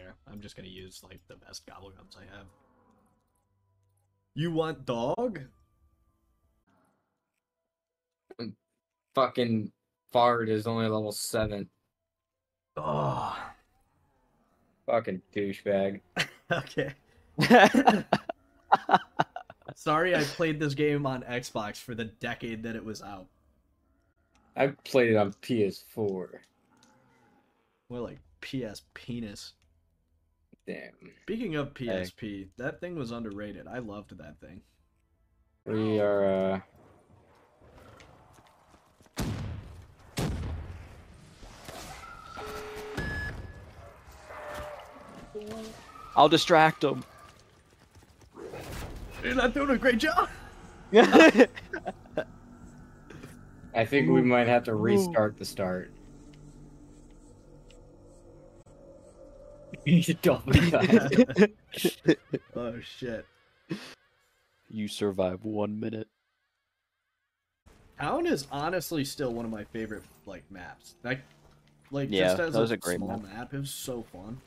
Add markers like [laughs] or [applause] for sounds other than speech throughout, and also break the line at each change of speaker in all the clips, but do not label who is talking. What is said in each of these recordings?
care. I'm just gonna use like the best gobble gums I have. You want dog?
Fucking fart is only level seven.
Oh,
Fucking douchebag. [laughs]
okay. [laughs] Sorry, I played this game on Xbox for the decade that it was out.
I played it on PS4.
More like PS penis.
Damn.
Speaking of PSP, that thing was underrated. I loved that thing.
We are uh
I'll distract him.
You're not doing a great job. [laughs]
I think we might have to restart the start. He's a dolphin guy.
Oh shit.
you survive one minute.
Town is honestly still one of my favorite like maps. Like, like
Yeah,
just as
that was
a,
a great
small
map.
map. it was so fun.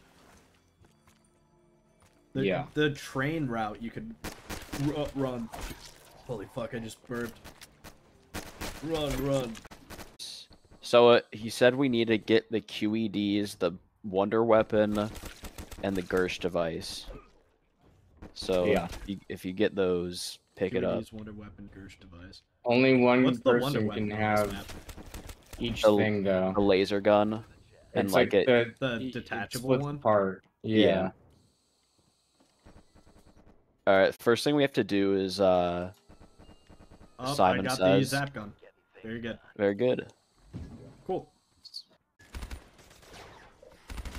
The,
Yeah.
The train route you could ru- run. Holy fuck! I just burped. Run, run.
So uh, he said we need to get the QEDs, the Wonder Weapon, and the Gersh device. So
Yeah.
if you, if you get those, pick it up.
Wonder Weapon Gersh device.
Only one
What's
person
Weapon
can have each
The-
thing though.
The laser gun. and,
It's
like, it-
the,
The detachable
splits
one?
apart.
Yeah.
Yeah.
All right, first thing we have to do is uh,
Oh,
Simon
I got
says-
the zap gun. Very good.
very good.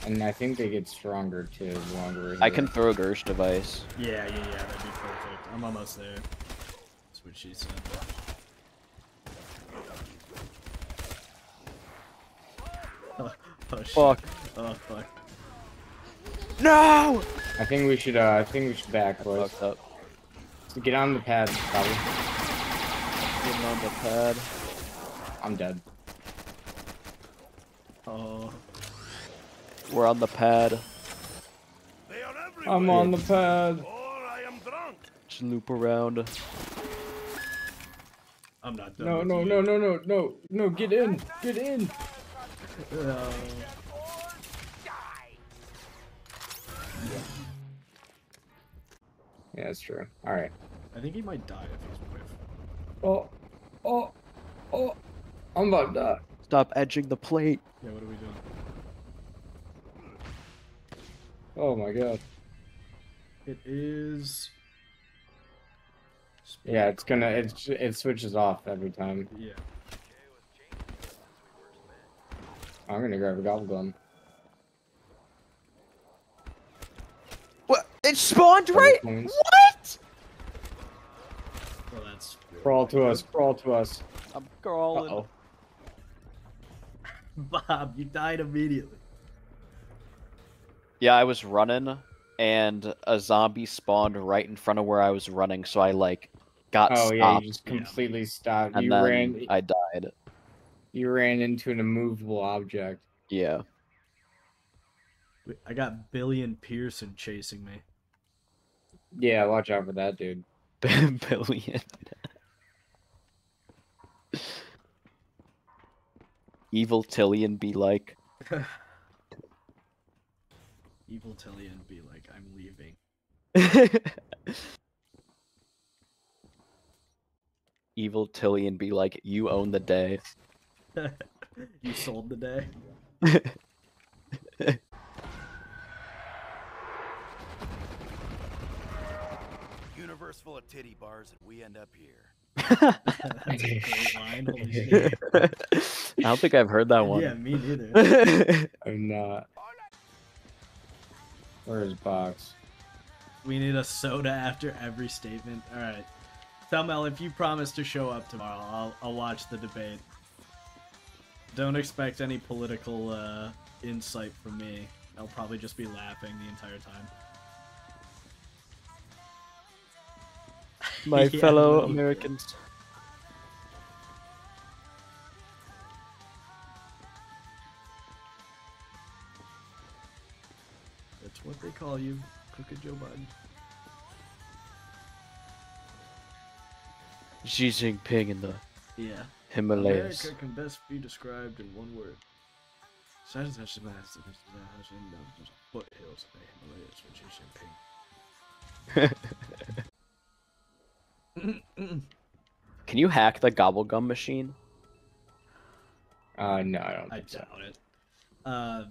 And I think they get stronger too the longer. we're
I can throw a Gersh device.
Yeah, yeah, yeah. That'd be perfect. I'm almost there. That's what she said. [laughs] Oh, oh.
Fuck.
Oh fuck.
No!
I think we should. Uh, I think we should back,
I
boys.
fucked up.
So get on the pad, Bobby.
Getting on the pad.
I'm dead.
Oh.
We're on the pad.
They are everywhere.
I'm on the pad.
Or I am drunk.
Just loop around.
I'm not done.
No,
with
no,
you.
no, no, no, no, no! Get in, get in.
No.
Yeah, that's true. All right.
I think he might die if he's whiff.
Oh, oh, oh! I'm about to die.
Stop edging the plate.
Yeah, what are we doing?
Oh my god.
It is.
Yeah, it's gonna. It's it switches off every time.
Yeah.
I'm gonna grab a gobble gum.
What? It spawned right. What?
Well, that's.
Crawl to us. Crawl to us.
I'm
Uh
crawling.
oh. [laughs]
Bob, you died immediately.
Yeah, I was running, and a zombie spawned right in front of where I was running, so I like got
Oh yeah,
stopped,
you just completely stopped.
and
You
then
ran.
I died.
You ran into an immovable object.
Yeah.
I got Billian Pearson chasing me.
Yeah, watch out for that dude. [laughs]
Billian. [laughs] Evil Tillian be like, [laughs]
Evil Tillian be like, I'm leaving. [laughs]
Evil Tillian be like, you own the day. [laughs]
you sold the day. [laughs]
Universe full of titty bars, and we end up here.
That's a great line. Holy shit.
I don't think I've heard that one.
Yeah, me neither.
I'm not. Where's box?
We need a soda after every statement. All right. Tell Mel if you promise to show up tomorrow, I'll I'll watch the debate. Don't expect any political uh, insight from me. I'll probably just be laughing the entire time.
My [laughs]
Yeah,
fellow
buddy.
Americans.
Call you, Crooked Joe Biden.
Xi Jinping in the
Yeah.
Himalayas.
America can best be described in one word. Such and such a massive foothills of the Himalayas with Xi Jinping. [laughs]
Can you hack the gobblegum machine?
Uh, no, I don't
I
think so.
doubt it. Uh,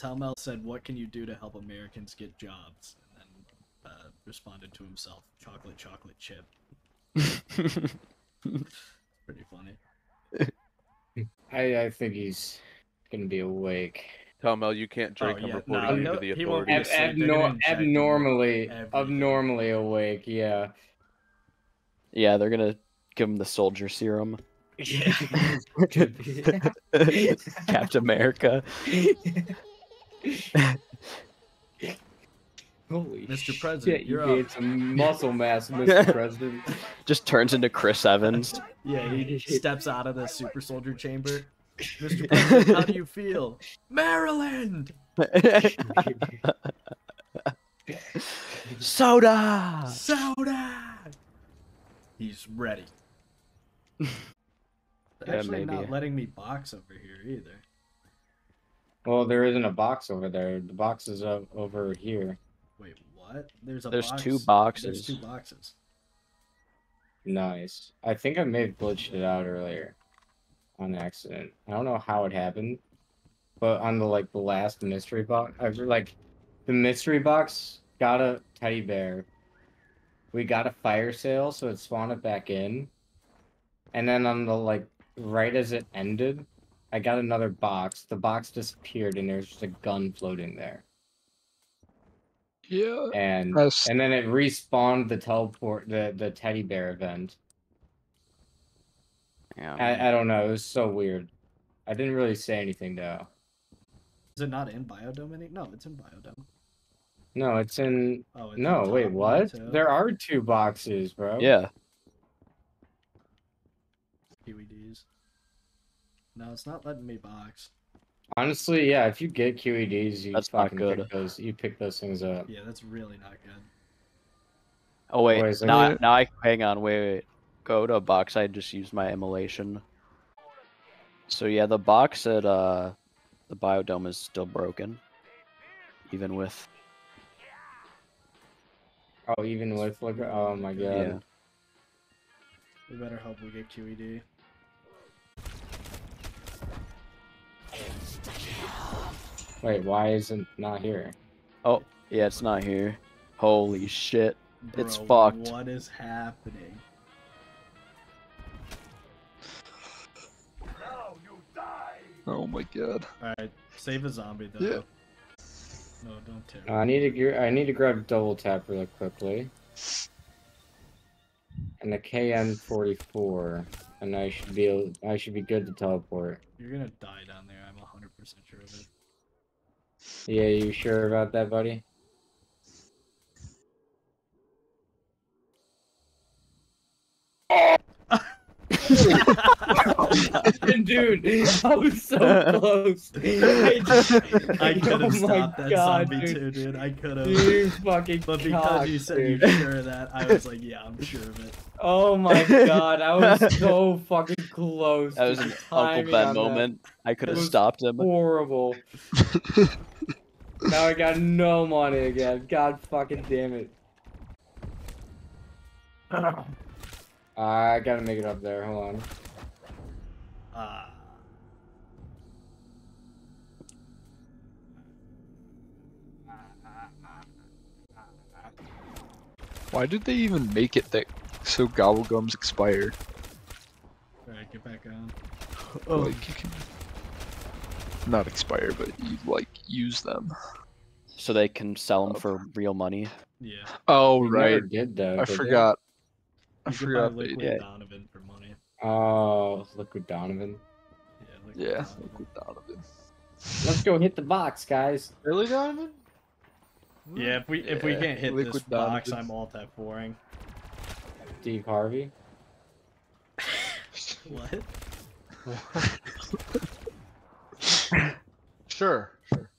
Talmel said, "What can you do to help Americans get jobs?" And then uh, responded to himself, "Chocolate, chocolate chip." [laughs] Pretty funny.
I, I think he's gonna be awake.
Tell Mel you can't drink.
Oh,
I'm reporting
no,
you
no,
to the
he won't
Ab-
authorities.
asleep. They're
abnor- abnormally, abnormally awake. Yeah.
yeah, they're gonna give him the soldier serum.
Yeah. [laughs]
Captain America. [laughs]
Holy
Mr. President,
you
you're
gained
up.
some muscle mass, Mr. [laughs] President.
Just turns into Chris Evans.
Yeah, he [laughs] steps out of the super soldier chamber. [laughs] Mr. President, how do you feel? Maryland.
Soda.
Soda. He's ready. They're
Yeah,
actually not letting me box over here either.
Well, there isn't a box over there. The box is o- over here.
Wait, what? There's a box
There's
box.
two
There's
boxes.
two boxes.
Nice. I think I may have glitched it out earlier on accident. I don't know how it happened, but on the like the last mystery box, I like the mystery box got a teddy bear. We got a fire sale, so it spawned it back in, and then on the like right as it ended, I got another box. The box disappeared, and there's just a gun floating there,
Yeah.
and
That's-
and then it respawned the teleport the the teddy bear event.
Yeah.
I, I don't know. It was so weird. I didn't really say anything though.
Is it not in Biodome? any- No, it's in Biodome.
No, it's in.
Oh, it's
No,
in
wait, what?
too.
There are two boxes, bro.
yeah.
QEDs. No, it's not letting me box.
Honestly, yeah. If you get QEDs, you
That's not
fucking
good.
pick those. You pick those things up.
Yeah, that's really not good.
Oh wait.
Wait a
now,
second.
now I hang on. Wait, wait. Go to a box. I just used my immolation. So yeah, the box at uh, the biodome is still broken. Even with
Oh, even with like, Oh my god.
yeah.
We better hope we get QED.
Wait, why is it not here?
Oh yeah, it's not here. Holy shit. It's fucked.
What is happening?
Oh my god.
Alright, save a zombie though.
Yeah.
No, don't tear.
Uh, I need to. gr- I need to grab double tap really quickly. And the KN44, and I should be. I should be good to teleport.
You're gonna die down there. I'm 100% sure of it.
Yeah, you sure about that, buddy? [laughs] Dude, I was so close. I, just- [laughs]
I could have
Oh my
stopped that
God,
zombie
dude.
too, dude. I could have.
You fucking [laughs]
But because you said
dude.
you're sure of that, I was like, yeah, I'm sure of it.
Oh my god, I was so fucking close.
That was an Uncle Ben
on that.
moment. I could have stopped him.
Horrible. Now I got no money again. God fucking damn it. [laughs] I gotta make it up there. Hold on.
Ah.
Why did they even make it that so gobblegums expire?
Alright, get back on.
Like you can not expire, but you like use them.
So they can sell them oh. for real money.
Yeah.
Oh
We
right,
never did though.
I forgot. I
You could buy
forgot.
Liquid
yeah.
Donovan for money.
Oh, Liquid Donovan.
Yeah, Liquid
yeah,
Donovan.
Liquid Donovan.
Let's go hit the box, guys.
Really, Donovan?
Yeah, if we if we can't hit this
Liquid
box, I'm alt F4ing.
Steve Harvey. [laughs]
What? [laughs] [laughs]
Sure, sure.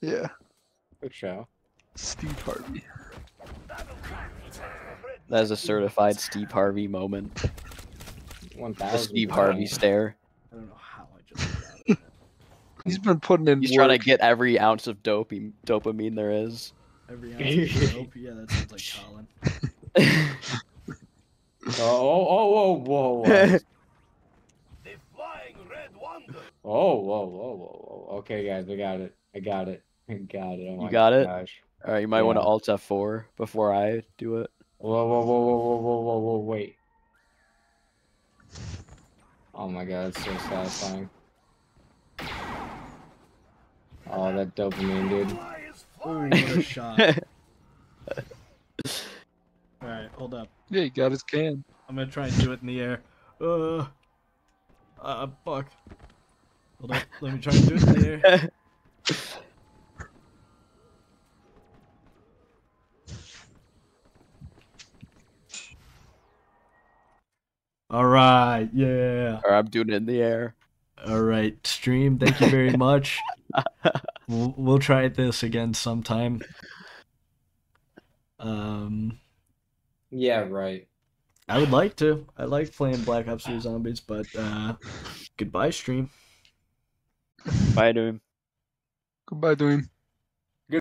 Yeah.
Good show.
Steve Harvey.
That is a certified Steve Harvey moment.
One
The
thousand.
Steve Harvey stare.
I don't know how I just it.
He's been putting in
He's
work.
trying to get every ounce of dopey, dopamine there is.
Every ounce of dope. Yeah, that sounds like [laughs] Colin. [laughs]
Oh, oh, oh, whoa, whoa, [laughs] whoa.
The flying red wonder.
Oh, whoa, whoa, whoa, whoa. Okay, guys, I got it. I got it. I [laughs] got it. Oh
You
my
got it? All right, you might want to Alt F4 before I do it.
Whoa, whoa, whoa, whoa, whoa, whoa, whoa, whoa, wait. Oh my god, it's so satisfying. Oh, that dopamine, dude.
Oh, what a shot. [laughs] Alright, hold up.
Yeah, he got his can.
I'm gonna try and do it in the air. Uh, uh, fuck. Hold up, let me try and do it in the [laughs] air. Alright, yeah.
or I'm doing it in the air.
Alright, stream, thank you very [laughs] much. we'll, we'll try this again sometime. Um,
Yeah, right.
I would like to. I like playing Black Ops 3 Zombies, but uh, goodbye, stream.
Goodbye Doom.
Goodbye Doom.